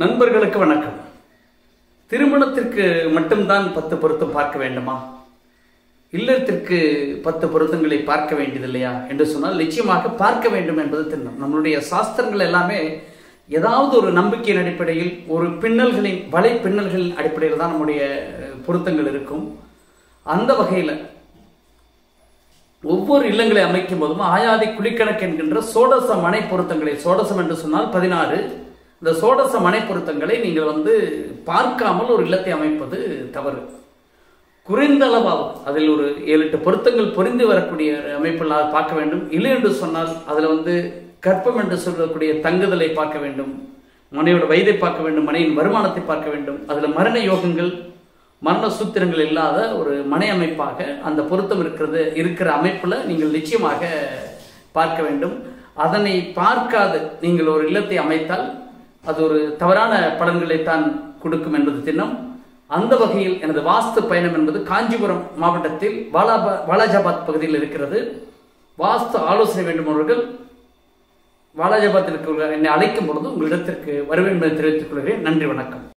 நண்பர்களுக்கு வணக்கம். திருமணத்திற்கு மட்டும்தான் பத்து பொருத்தம் பார்க்க வேண்டுமா? இல்லத்திற்கு பத்து பொருத்தங்களை பார்க்க வேண்டியதில்லையா என்று சொன்னால் நிச்சயமாக பார்க்க வேண்டும் என்பது திண்ணம். நம்மளுடைய சாஸ்திரங்கள் எல்லாமே ஏதாவது ஒரு நம்பிக்கையின் அடிப்படையில் ஒரு பின்னல்களின் வலை பின்னல்களின் அடிப்படையில் தான் நம்முடைய பொருத்தங்கள் இருக்கும். அந்த வகையில் ஒவ்வொரு இல்லங்களை அமைக்கும் போதும் ஆயாதி குளிக்கணக்கு என்கின்ற சோடச மனை பொருத்தங்களை சோடசம் என்று சொன்னால் பதினாறு இந்த சோடச மனை பொருத்தங்களை நீங்கள் வந்து பார்க்காமல் ஒரு இல்லத்தை அமைப்பது தவறு. குறைந்த அளவாகும் அதில் ஒரு ஏழு எட்டு பொருத்தங்கள் பொறிந்து வரக்கூடிய அமைப்பில் பார்க்க வேண்டும். இல்லை என்று சொன்னால் அதில் வந்து கற்பம் என்று சொல்லக்கூடிய தங்குதலை பார்க்க வேண்டும். மனையோட வயதை பார்க்க வேண்டும். மனையின் வருமானத்தை பார்க்க வேண்டும். அதில் மரண யோகங்கள் மரண சூத்திரங்கள் இல்லாத ஒரு மனை அமைப்பாக அந்த பொருத்தம் இருக்கிறது இருக்கிற அமைப்பில் நீங்கள் நிச்சயமாக பார்க்க வேண்டும். அதனை பார்க்காது நீங்கள் ஒரு இல்லத்தை அமைத்தால் அது ஒரு தவறான பலன்களைத்தான் கொடுக்கும் என்பது திண்ணம். அந்த வகையில் எனது வாஸ்து பயணம் என்பது காஞ்சிபுரம் மாவட்டத்தில் வாலாபா வாலாஜாபாத் பகுதியில் இருக்கிறது. வாஸ்து ஆலோசனை வேண்டுமானவர்கள் வாலாஜாபாத்தில் இருக்கிற என்னை அழைக்கும் பொழுது உங்களிடத்திற்கு வருவேன் என்பதை தெரிவித்துக் கொள்கிறேன். நன்றி வணக்கம்.